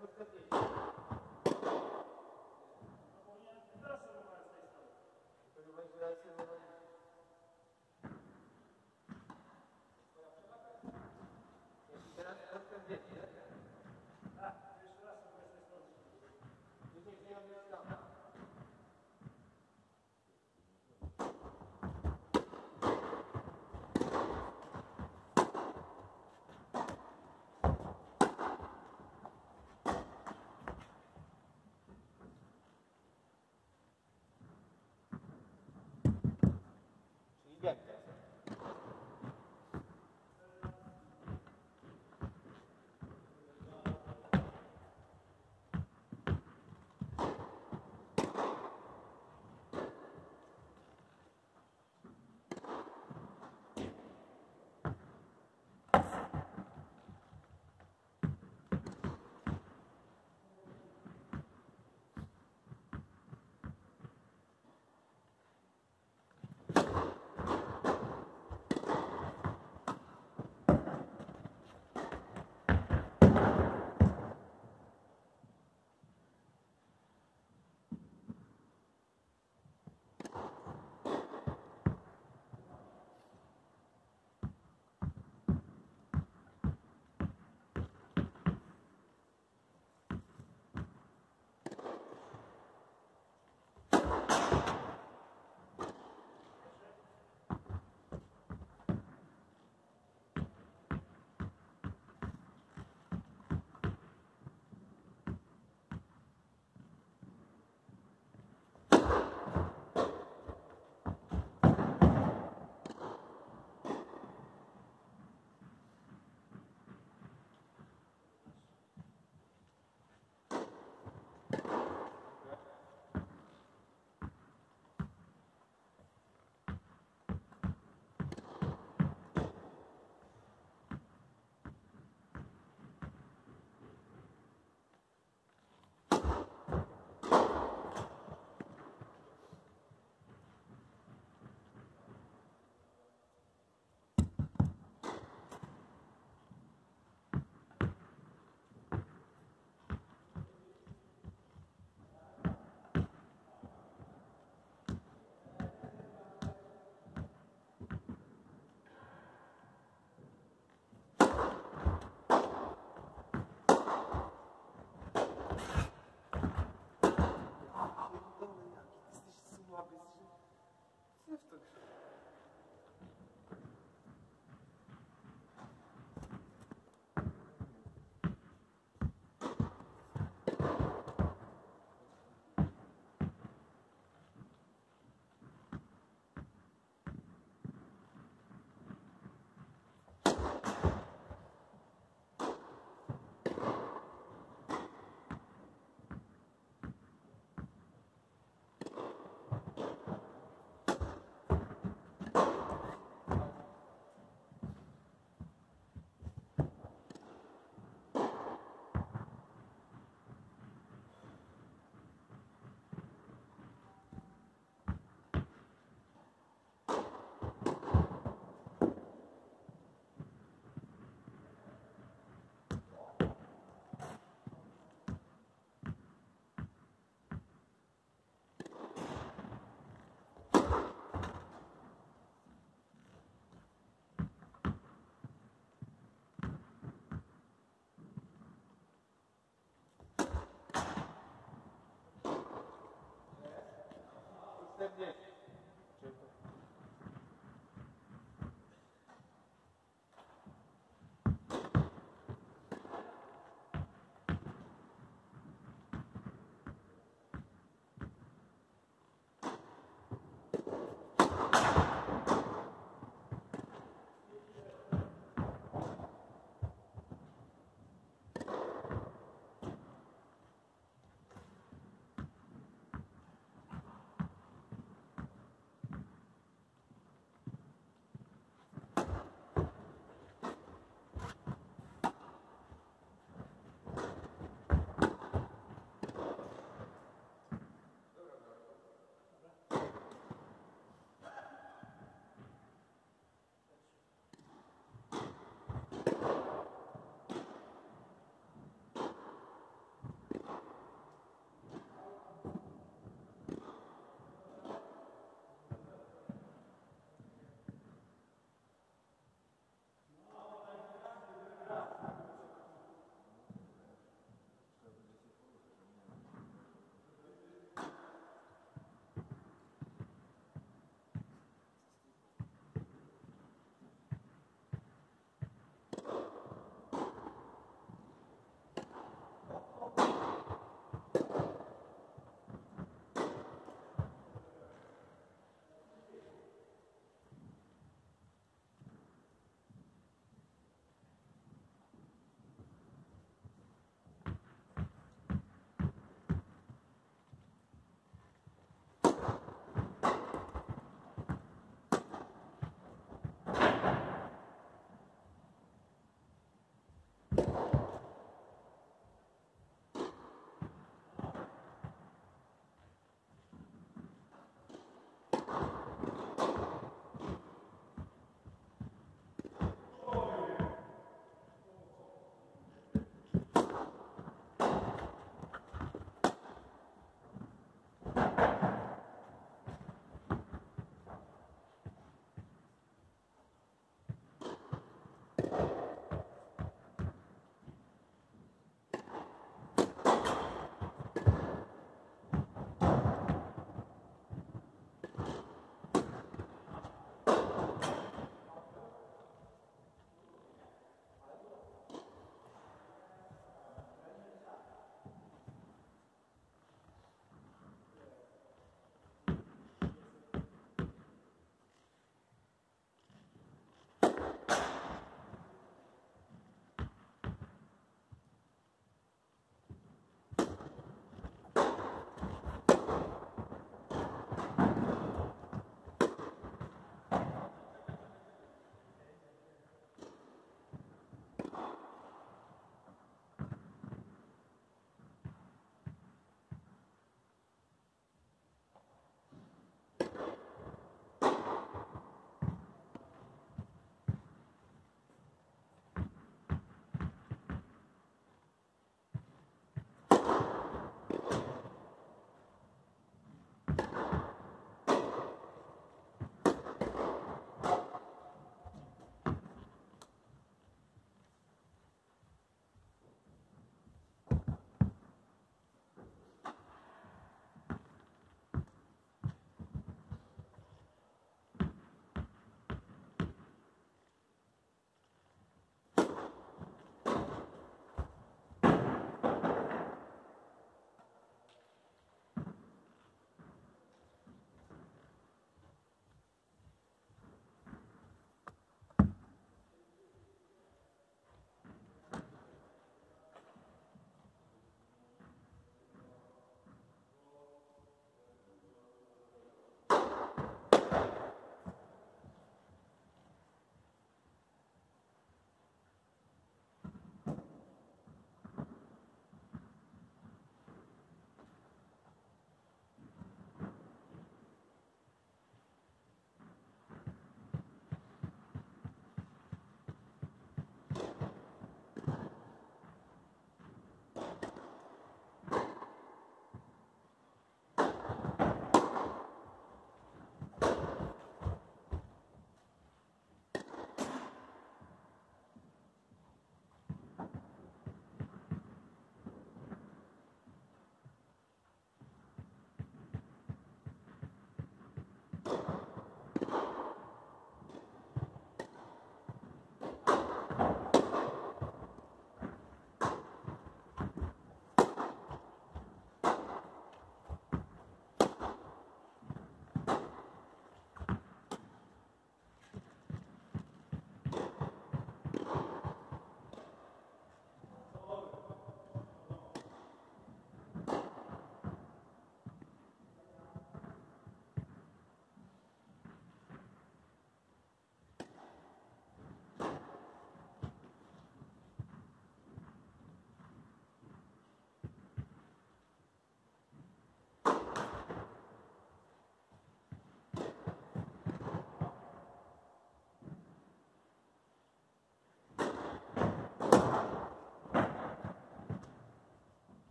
Thank you. যে